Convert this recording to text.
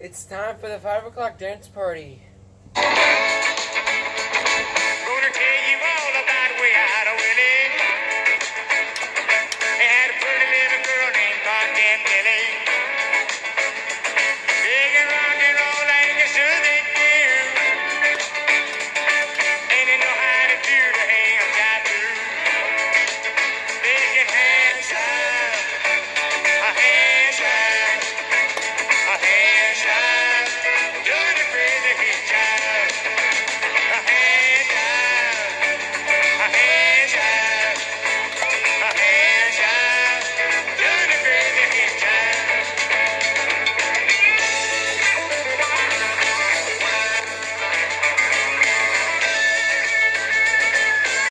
It's time for the 5 o'clock dance party.